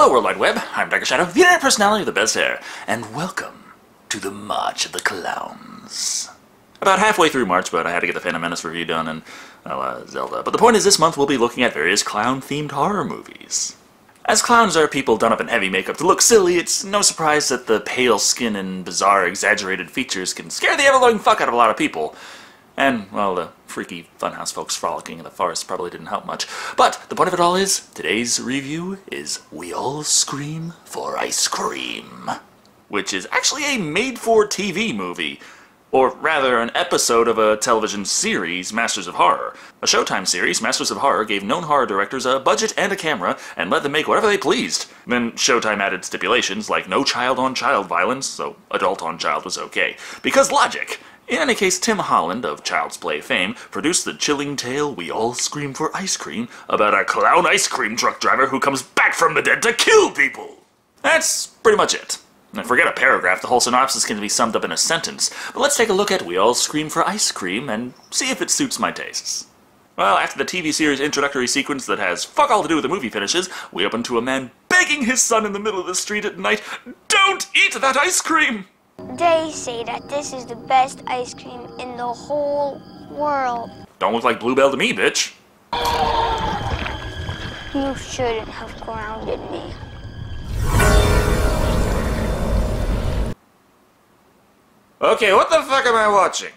Hello, World Wide Web. I'm Decker Shado, the internet personality of the best hair, and welcome to the March of the Clowns. About halfway through March, but I had to get the Phantom Menace review done and, uh, Zelda. But the point is, this month we'll be looking at various clown-themed horror movies. As clowns are people done up in heavy makeup to look silly, it's no surprise that the pale skin and bizarre, exaggerated features can scare the ever-loving fuck out of a lot of people. And, well, the freaky funhouse folks frolicking in the forest probably didn't help much. But the point of it all is, today's review is We All Scream for Ice Cream. Which is actually a made-for-TV movie. Or rather, an episode of a television series, Masters of Horror. A Showtime series, Masters of Horror gave known horror directors a budget and a camera and let them make whatever they pleased. Then Showtime added stipulations like no child-on-child violence, so adult-on-child was okay. Because logic! In any case, Tom Holland, of Child's Play fame, produced the chilling tale We All Scream for Ice Cream about a clown ice cream truck driver who comes back from the dead to kill people. That's pretty much it. And forget a paragraph, the whole synopsis can be summed up in a sentence. But let's take a look at We All Scream for Ice Cream and see if it suits my tastes. Well, after the TV series introductory sequence that has fuck all to do with the movie finishes, we open to a man begging his son in the middle of the street at night, Don't eat that ice cream! They say that this is the best ice cream in the whole world. Don't look like Bluebell to me, bitch. You shouldn't have grounded me. Okay, what the fuck am I watching?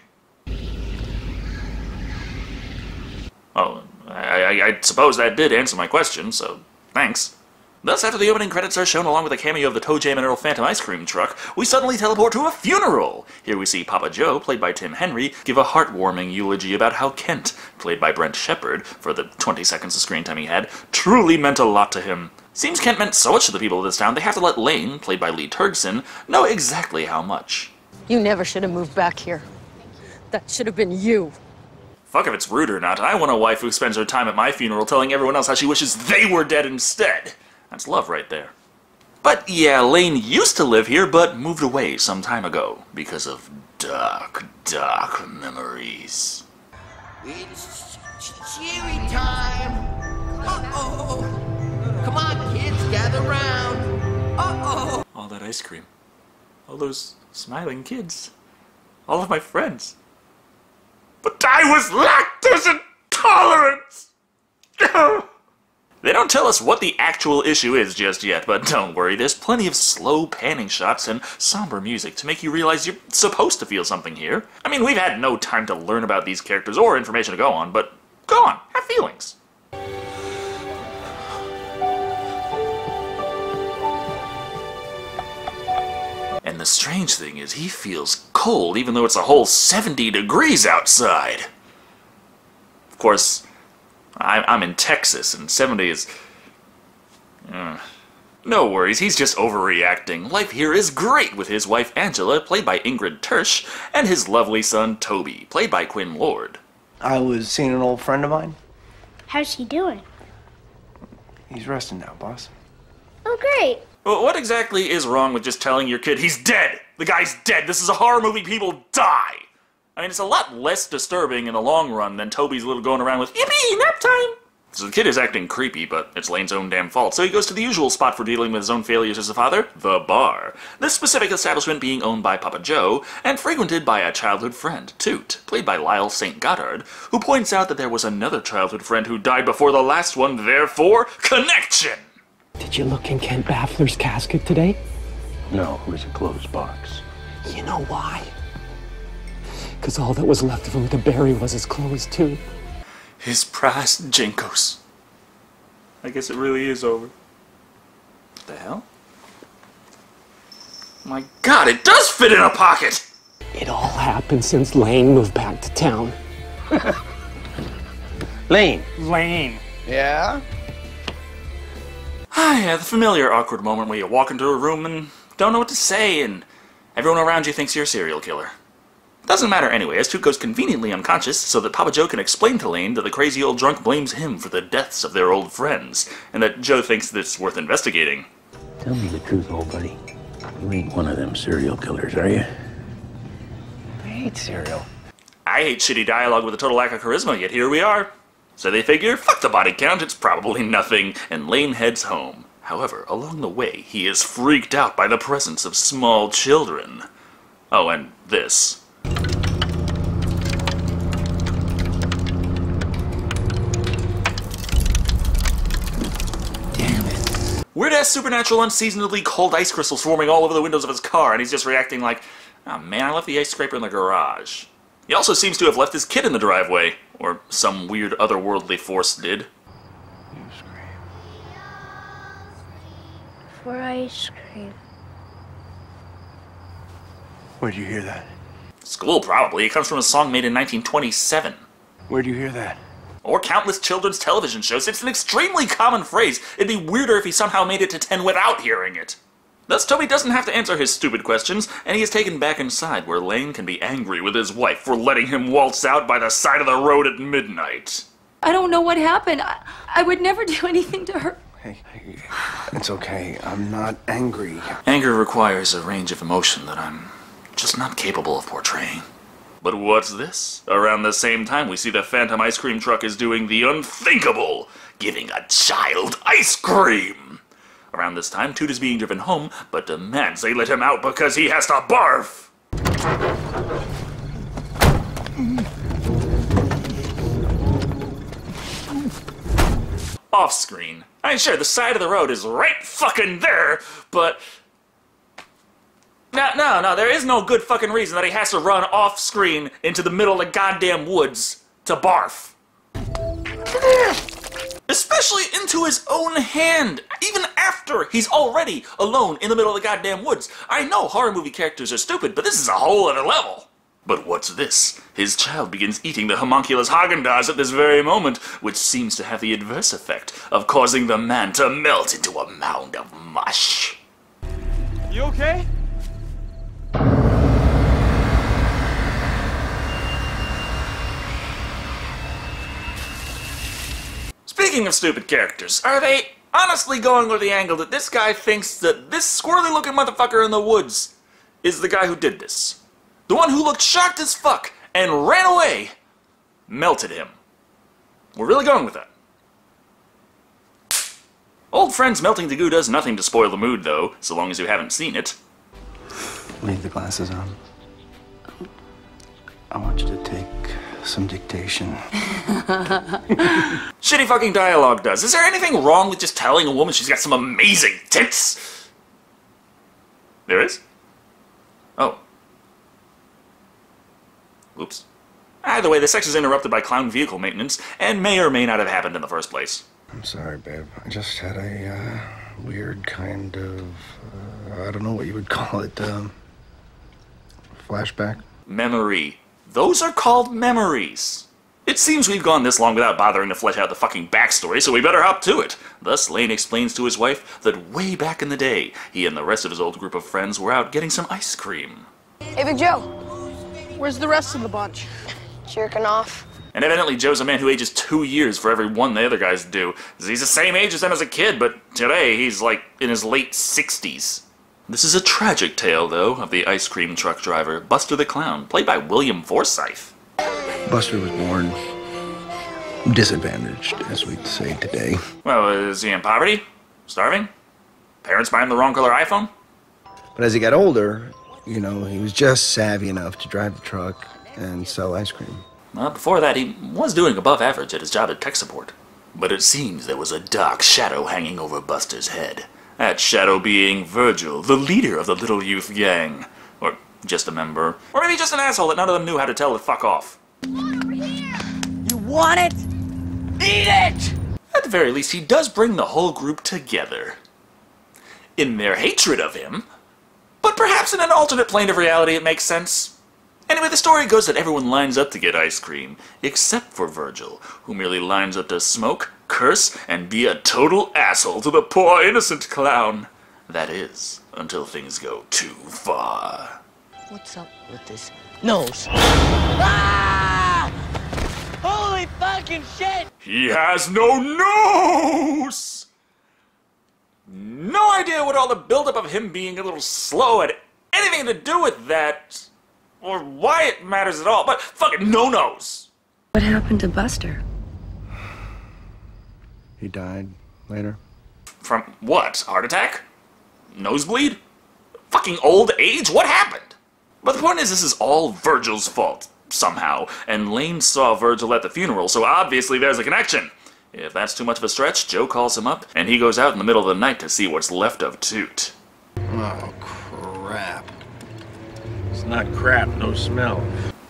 Oh, I, I, I suppose that did answer my question, so thanks. Thus, after the opening credits are shown along with a cameo of the ToeJam and Earl Phantom ice cream truck, we suddenly teleport to a funeral! Here we see Papa Joe, played by Tim Henry, give a heartwarming eulogy about how Kent, played by Brent Shepard, for the 20 seconds of screen time he had, truly meant a lot to him. Seems Kent meant so much to the people of this town, they have to let Lane, played by Lee Tergesen, know exactly how much. You never should have moved back here. That should have been you. Fuck if it's rude or not, I want a wife who spends her time at my funeral telling everyone else how she wishes they were dead instead. That's love right there. But yeah, Lane used to live here, but moved away some time ago because of dark, dark memories. It's ch- cheery time. Uh-oh. Come on, kids, gather round. Uh-oh. All that ice cream. All those smiling kids. All of my friends. But I was lactose intolerant! They don't tell us what the actual issue is just yet, but don't worry, there's plenty of slow panning shots and somber music to make you realize you're supposed to feel something here. I mean, we've had no time to learn about these characters or information to go on, but go on, have feelings. And the strange thing is, he feels cold even though it's a whole 70 degrees outside. Of course, I, I'm in Texas, and 70 is. Uh, no worries, he's just overreacting. Life here is great with his wife Angela, played by Ingrid Tersch, and his lovely son Toby, played by Quinn Lord. I was seeing an old friend of mine. How's he doing? He's resting now, boss. Oh, great. Well, what exactly is wrong with just telling your kid he's dead? The guy's dead. This is a horror movie. People die. I mean, it's a lot less disturbing in the long run than Toby's little going around with yippee nap time. So the kid is acting creepy, but it's Lane's own damn fault. So he goes to the usual spot for dealing with his own failures as a father, the bar. This specific establishment being owned by Papa Joe and frequented by a childhood friend, Toot, played by Lyle St. Goddard, who points out that there was another childhood friend who died before the last one, therefore, connection. Did you look in Kent Baffler's casket today? No, it was a closed box. You know why? Because all that was left of him to bury was his clothes, too. His prize Jinkos. I guess it really is over. What the hell? My god, it does fit in a pocket! It all happened since Lane moved back to town. Lane. Lane. Yeah? Ah, yeah, the familiar awkward moment where you walk into a room and don't know what to say, and everyone around you thinks you're a serial killer. Doesn't matter anyway, as Toot goes conveniently unconscious so that Papa Joe can explain to Lane that the crazy old drunk blames him for the deaths of their old friends, and that Joe thinks that it's worth investigating. Tell me the truth, old buddy. You ain't one of them serial killers, are you? I hate cereal. I hate shitty dialogue with a total lack of charisma, yet here we are. So they figure, fuck the body count, it's probably nothing, and Lane heads home. However, along the way, he is freaked out by the presence of small children. Oh, and this. Damn it. Weird ass supernatural unseasonably cold ice crystals forming all over the windows of his car, and he's just reacting like, oh man, I left the ice scraper in the garage. He also seems to have left his kid in the driveway, or some weird otherworldly force did. You scream. For ice cream. Where'd you hear that? School, probably. It comes from a song made in 1927. Where'd you hear that? Or countless children's television shows. It's an extremely common phrase. It'd be weirder if he somehow made it to 10 without hearing it. Thus, Toby doesn't have to answer his stupid questions, and he is taken back inside where Lane can be angry with his wife for letting him waltz out by the side of the road at midnight. I don't know what happened. I, I would never do anything to her. Hey, hey, it's okay. I'm not angry. Anger requires a range of emotion that I'm just not capable of portraying. But what's this? Around the same time, we see the Phantom ice cream truck is doing the unthinkable, giving a child ice cream. Around this time, Toot is being driven home, but demands they let him out because he has to barf. Off screen. I am sure, the side of the road is right fucking there, but no, no, no, there is no good fucking reason that he has to run off screen into the middle of the goddamn woods to barf. Especially into his own hand, even after he's already alone in the middle of the goddamn woods. I know horror movie characters are stupid, but this is a whole other level. But what's this? His child begins eating the homunculus Haagen-Dazs at this very moment, which seems to have the adverse effect of causing the man to melt into a mound of mush. You okay? Speaking of stupid characters, are they honestly going with the angle that this guy thinks that this squirrely looking motherfucker in the woods is the guy who did this? The one who looked shocked as fuck and ran away melted him. We're really going with that. Old friends melting the goo does nothing to spoil the mood, though, so long as you haven't seen it. Leave the glasses on. I want you to take some dictation. Shitty fucking dialogue does. Is there anything wrong with just telling a woman she's got some amazing tits? There is? Oh. Oops. Either way, the sex is interrupted by clown vehicle maintenance, and may or may not have happened in the first place. I'm sorry, babe. I just had a uh, weird kind of. Uh, I don't know what you would call it. Um, flashback. Memory. Those are called memories. It seems we've gone this long without bothering to flesh out the fucking backstory, so we better hop to it. Thus, Lane explains to his wife that way back in the day, he and the rest of his old group of friends were out getting some ice cream. Hey, Big Joe. Where's the rest of the bunch? Jerking off. And evidently, Joe's a man who ages two years for every one the other guys do. He's the same age as them as a kid, but today he's like in his late 60s. This is a tragic tale, though, of the ice cream truck driver, Buster the Clown, played by William Forsythe. Buster was born disadvantaged, as we'd say today. Well, is he in poverty? Starving? Parents buy him the wrong color iPhone? But as he got older, you know, he was just savvy enough to drive the truck and sell ice cream. Well, before that, he was doing above average at his job at tech support. But it seems there was a dark shadow hanging over Buster's head. That shadow being Virgil, the leader of the Little Youth Gang. Or just a member. Or maybe just an asshole that none of them knew how to tell to fuck off. You want it? Eat it! At the very least, he does bring the whole group together. In their hatred of him, but perhaps in an alternate plane of reality it makes sense. Anyway, the story goes that everyone lines up to get ice cream, except for Virgil, who merely lines up to smoke, curse, and be a total asshole to the poor innocent clown. That is, until things go too far. What's up with this nose? Ah! Holy fucking shit! He has no nose! No idea what all the buildup of him being a little slow had anything to do with that, or why it matters at all, but fucking no nose! What happened to Buster? He died later. From what? Heart attack? Nosebleed? Fucking old age? What happened? But the point is, this is all Virgil's fault, somehow, and Lane saw Virgil at the funeral, so obviously there's a connection. If that's too much of a stretch, Joe calls him up, and he goes out in the middle of the night to see what's left of Toot. Oh, crap. It's not crap, no smell.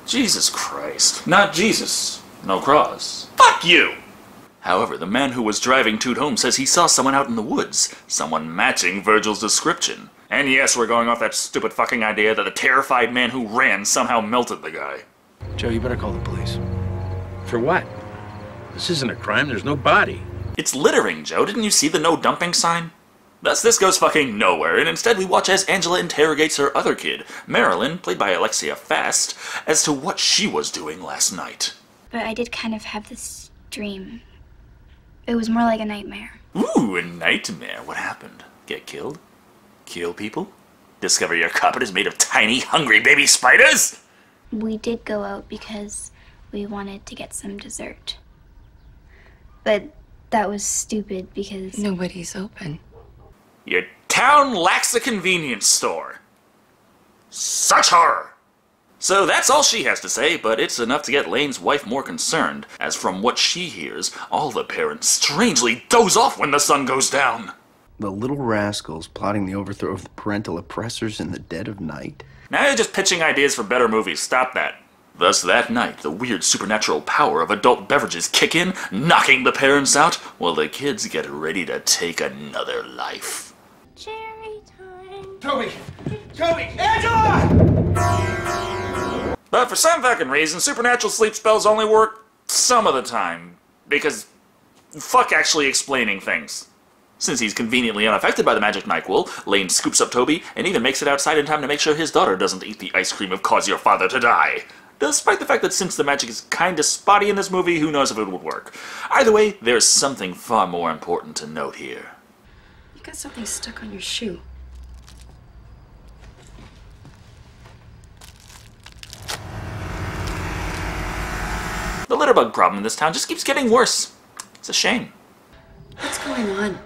Jesus Christ. Not Jesus. No cross. Fuck you! However, the man who was driving Toot home says he saw someone out in the woods, someone matching Virgil's description. And yes, we're going off that stupid fucking idea that the terrified man who ran somehow melted the guy. Joe, you better call the police. For what? This isn't a crime, there's no body. It's littering, Joe. Didn't you see the no dumping sign? Thus, this goes fucking nowhere, and instead we watch as Angela interrogates her other kid, Marilyn, played by Alexia Fast, as to what she was doing last night. But I did kind of have this dream. It was more like a nightmare. Ooh, a nightmare. What happened? Get killed? Kill people? Discover your carpet is made of tiny, hungry baby spiders? We did go out because we wanted to get some dessert. But that was stupid because Nobody's open. Your town lacks a convenience store. Such horror! So that's all she has to say, but it's enough to get Lane's wife more concerned, as from what she hears, all the parents strangely doze off when the sun goes down. The little rascals plotting the overthrow of the parental oppressors in the dead of night. Now you're just pitching ideas for better movies. Stop that. Thus, that night, the weird supernatural power of adult beverages kick in, knocking the parents out, while the kids get ready to take another life. cherry time. Toby! Toby! Angela! But for some fucking reason, supernatural sleep spells only work some of the time. Because, fuck actually explaining things. Since he's conveniently unaffected by the magic NyQuil, Lane scoops up Toby and even makes it outside in time to make sure his daughter doesn't eat the ice cream of cause your father to die. Despite the fact that since the magic is kinda spotty in this movie, who knows if it would work. Either way, there's something far more important to note here. You got something stuck on your shoe. The litter bug problem in this town just keeps getting worse. It's a shame. What's going on?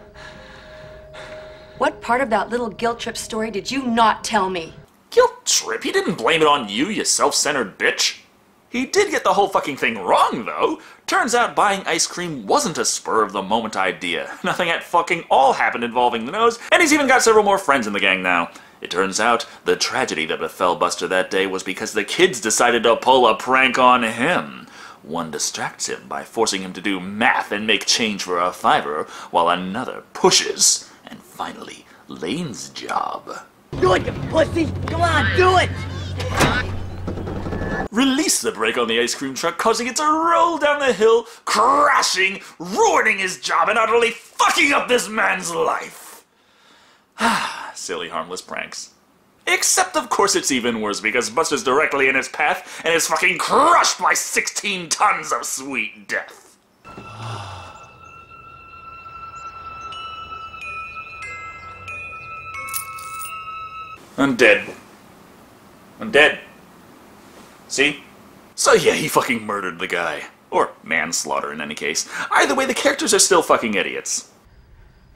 What part of that little guilt trip story did you not tell me? Guilt trip? He didn't blame it on you, you self-centered bitch. He did get the whole fucking thing wrong, though. Turns out buying ice cream wasn't a spur-of-the-moment idea. Nothing at fucking all happened involving the nose, and he's even got several more friends in the gang now. It turns out the tragedy that befell Buster that day was because the kids decided to pull a prank on him. One distracts him by forcing him to do math and make change for a fiver, while another pushes. And finally, Lane's job. Do it, you pussy! Come on, do it! Release the brake on the ice cream truck, causing it to roll down the hill, crashing, ruining his job, and utterly fucking up this man's life. Ah, silly, harmless pranks. Except, of course, it's even worse because Buster's directly in his path and is fucking crushed by 16 tons of sweet death. I'm dead. I'm dead. See? So yeah, he fucking murdered the guy. Or manslaughter in any case. Either way, the characters are still fucking idiots.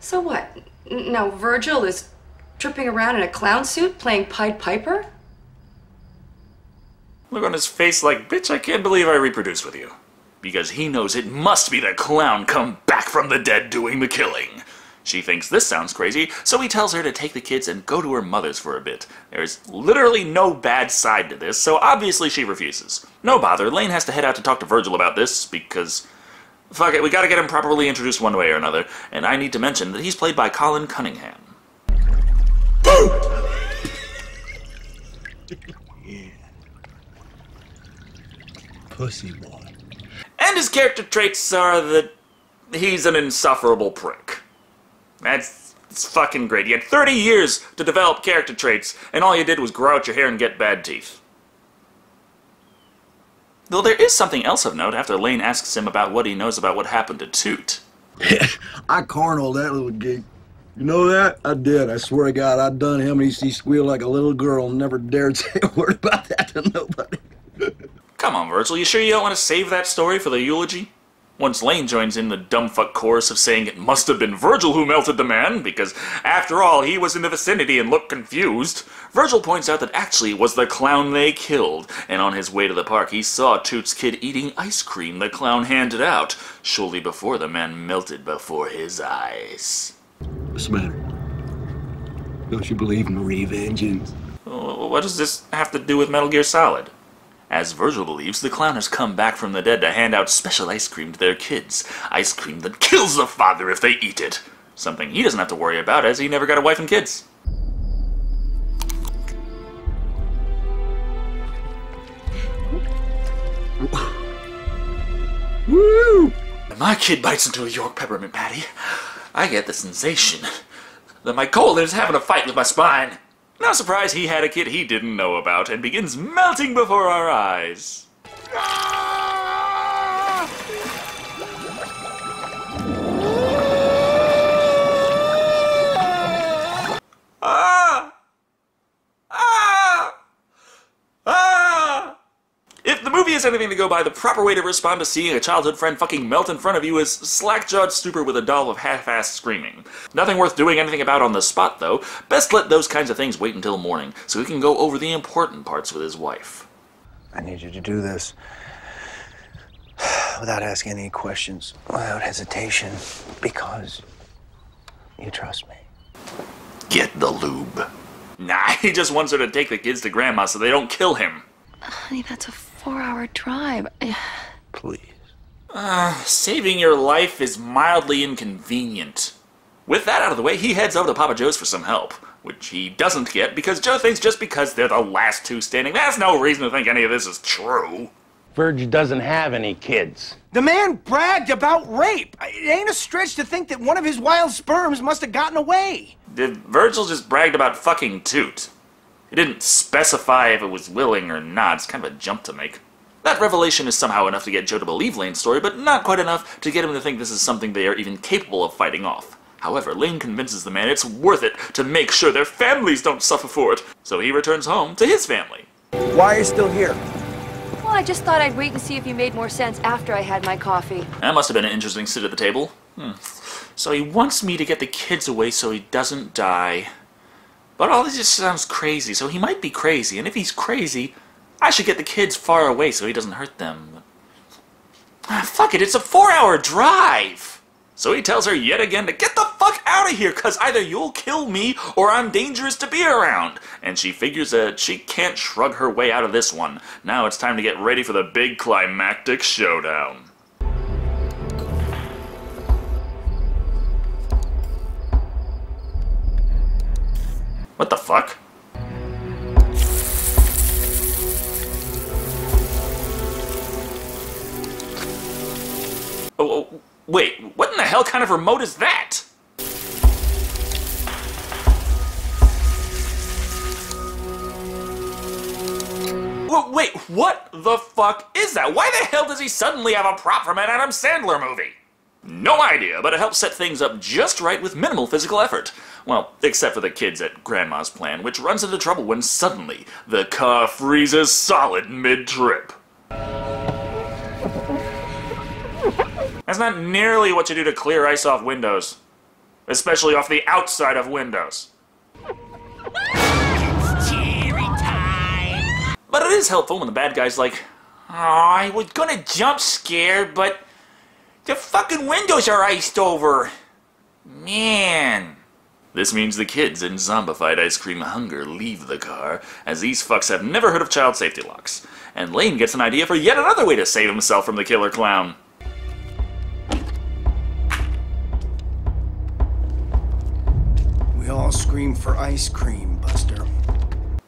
So what? N- Now Virgil is tripping around in a clown suit playing Pied Piper? Look on his face like, bitch, I can't believe I reproduced with you. Because he knows it must be the clown come back from the dead doing the killing. She thinks this sounds crazy, so he tells her to take the kids and go to her mother's for a bit. There's literally no bad side to this, so obviously she refuses. No bother, Lane has to head out to talk to Virgil about this, because... Fuck it, we gotta get him properly introduced one way or another, and I need to mention that he's played by Colin Cunningham. Pussy boy. And his character traits are that he's an insufferable prick. That's it's fucking great. You had 30 years to develop character traits, and all you did was grow out your hair and get bad teeth. Though there is something else of note after Lane asks him about what he knows about what happened to Toot. I carnal that little geek. You know that? I did. I swear to God, I done him he, he squealed like a little girl and never dared say a word about that to nobody. Come on, Virgil, you sure you don't want to save that story for the eulogy? Once Lane joins in the dumbfuck chorus of saying it must have been Virgil who melted the man, because after all, he was in the vicinity and looked confused, Virgil points out that actually it was the clown they killed, and on his way to the park he saw Toots' kid eating ice cream the clown handed out, shortly before the man melted before his eyes. What's the matter? Don't you believe in revengeance? What does this have to do with Metal Gear Solid? As Virgil believes, the clown has come back from the dead to hand out special ice cream to their kids. Ice cream that kills the father if they eat it. Something he doesn't have to worry about as he never got a wife and kids. Woo! My kid bites into a York peppermint patty, I get the sensation that my colon is having a fight with my spine. No surprise he had a kid he didn't know about and begins melting before our eyes. Is anything to go by, the proper way to respond to seeing a childhood friend fucking melt in front of you is slack-jawed stupor with a doll of half-assed screaming. Nothing worth doing anything about on the spot, though. Best let those kinds of things wait until morning, so he can go over the important parts with his wife. I need you to do this without asking any questions, without hesitation, because you trust me. Get the lube. Nah, he just wants her to take the kids to grandma so they don't kill him. Honey, that's a four-hour drive. Please. Ah, saving your life is mildly inconvenient. With that out of the way, he heads over to Papa Joe's for some help, which he doesn't get because Joe thinks just because they're the last two standing, that's no reason to think any of this is true. Verge doesn't have any kids. The man bragged about rape. It ain't a stretch to think that one of his wild sperms must have gotten away. Did Virgil just bragged about fucking Toot? He didn't specify if it was willing or not. It's kind of a jump to make. That revelation is somehow enough to get Joe to believe Lane's story, but not quite enough to get him to think this is something they are even capable of fighting off. However, Lane convinces the man it's worth it to make sure their families don't suffer for it, so he returns home to his family. Why are you still here? Well, I just thought I'd wait and see if you made more sense after I had my coffee. That must have been an interesting sit at the table. Hmm. So he wants me to get the kids away so he doesn't die. But all this just sounds crazy, so he might be crazy, and if he's crazy, I should get the kids far away so he doesn't hurt them. Ah, fuck it, it's a four hour drive! So he tells her yet again to get the fuck out of here, cause either you'll kill me or I'm dangerous to be around. And she figures that she can't shrug her way out of this one. Now it's time to get ready for the big climactic showdown. What the fuck? Oh, oh, wait, what in the hell kind of remote is that? Wha- Wait, what the fuck is that? Why the hell does he suddenly have a prop from an Adam Sandler movie? No idea, but it helps set things up just right with minimal physical effort. Well, except for the kids at Grandma's plan, which runs into trouble when suddenly the car freezes solid mid-trip. That's not nearly what you do to clear ice off windows. Especially off the outside of windows. But it is helpful when the bad guy's like, Oh, I was gonna jump scare, but the fucking windows are iced over. Man. This means the kids in zombified ice cream hunger leave the car, as these fucks have never heard of child safety locks. And Lane gets an idea for yet another way to save himself from the killer clown. We all scream for ice cream, Buster.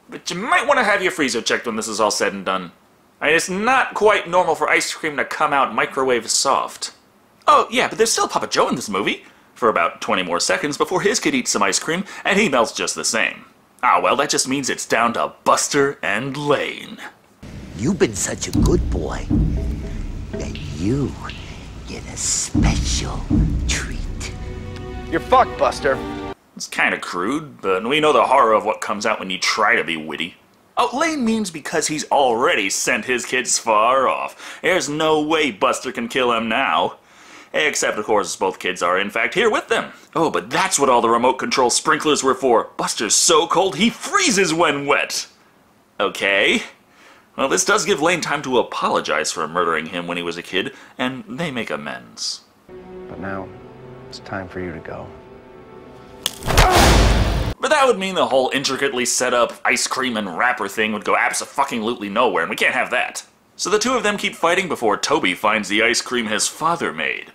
But you might want to have your freezer checked when this is all said and done. I mean, it's not quite normal for ice cream to come out microwave soft. Oh, yeah, but there's still Papa Joe in this movie. For about 20 more seconds before his kid eats some ice cream, and he melts just the same. Ah, well, that just means it's down to Buster and Lane. You've been such a good boy that you get a special treat. You're fucked, Buster. It's kind of crude, but we know the horror of what comes out when you try to be witty. Oh, Lane means because he's already sent his kids far off. There's no way Buster can kill him now. Except, of course, both kids are in fact here with them. Oh, but that's what all the remote control sprinklers were for. Buster's so cold he freezes when wet. Okay. Well, this does give Lane time to apologize for murdering him when he was a kid, and they make amends. But now, it's time for you to go. But that would mean the whole intricately set up ice cream and wrapper thing would go abso-fucking-lutely nowhere, and we can't have that. So the two of them keep fighting before Toby finds the ice cream his father made.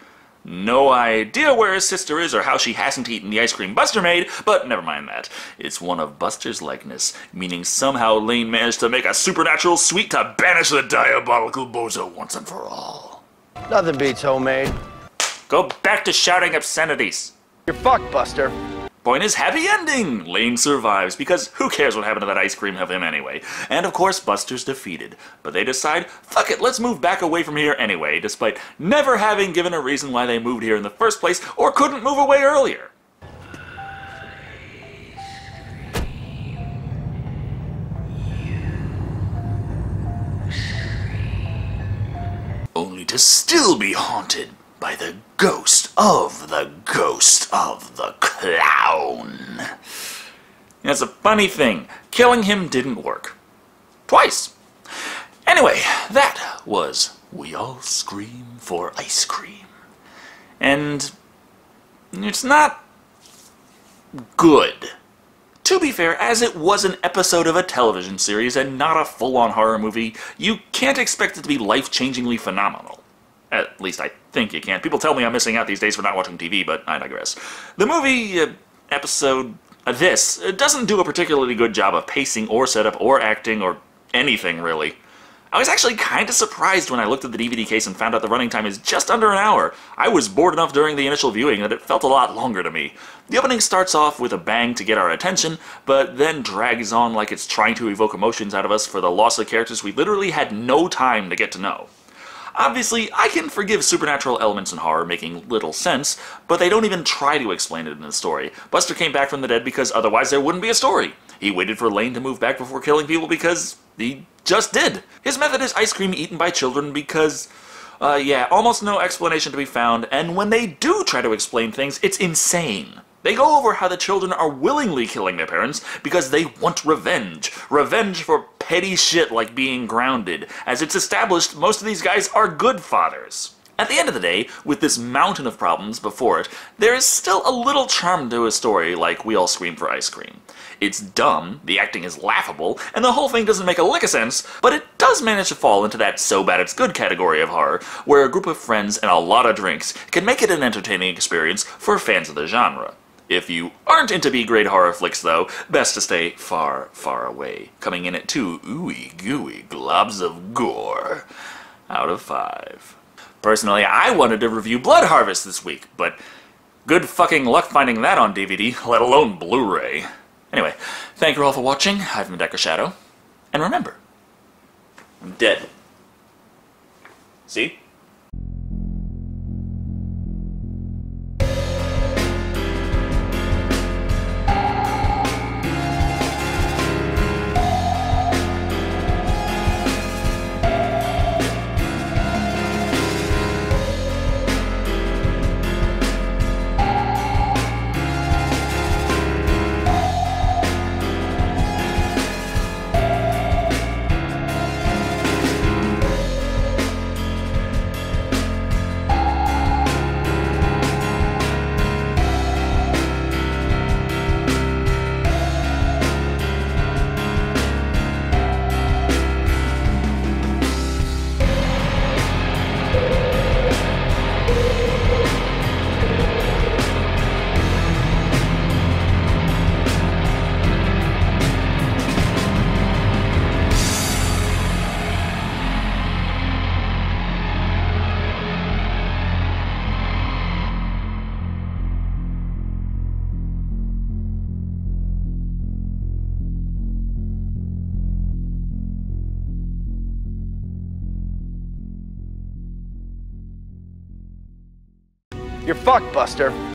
No idea where his sister is or how she hasn't eaten the ice cream Buster made, but never mind that. It's one of Buster's likeness, meaning somehow Lane managed to make a supernatural sweet to banish the diabolical bozo once and for all. Nothing beats homemade. Go back to shouting obscenities. You're fucked, Buster. Point is, happy ending! Lane survives, because who cares what happened to that ice cream of him anyway? And of course, Buster's defeated. But they decide, fuck it, let's move back away from here anyway, despite never having given a reason why they moved here in the first place, or couldn't move away earlier. Only to still be haunted by the ghost of the ghost of the clown. That's a funny thing. Killing him didn't work. Twice. Anyway, that was We All Scream for Ice Cream. And it's not good. To be fair, as it was an episode of a television series and not a full-on horror movie, you can't expect it to be life-changingly phenomenal. At least I think you can. People tell me I'm missing out these days for not watching TV, but I digress. The movie uh, episode uh, this uh, doesn't do a particularly good job of pacing or setup or acting or anything really. I was actually kind of surprised when I looked at the DVD case and found out the running time is just under an hour. I was bored enough during the initial viewing that it felt a lot longer to me. The opening starts off with a bang to get our attention, but then drags on like it's trying to evoke emotions out of us for the loss of characters we literally had no time to get to know. Obviously, I can forgive supernatural elements in horror making little sense, but they don't even try to explain it in the story. Buster came back from the dead because otherwise there wouldn't be a story. He waited for Lane to move back before killing people because he just did. His method is ice cream eaten by children because, uh, yeah, almost no explanation to be found, and when they do try to explain things, it's insane. They go over how the children are willingly killing their parents because they want revenge. Revenge for petty shit like being grounded. As it's established, most of these guys are good fathers. At the end of the day, with this mountain of problems before it, there is still a little charm to a story like We All Scream for Ice Cream. It's dumb, the acting is laughable, and the whole thing doesn't make a lick of sense, but it does manage to fall into that so bad it's good category of horror, where a group of friends and a lot of drinks can make it an entertaining experience for fans of the genre. If you aren't into B-grade horror flicks, though, best to stay far, far away. Coming in at two ooey gooey globs of gore out of five. Personally, I wanted to review Blood Harvest this week, but good fucking luck finding that on DVD, let alone Blu-ray. Anyway, thank you all for watching. I've been Decker Shado. And remember, I'm dead. See? Buster.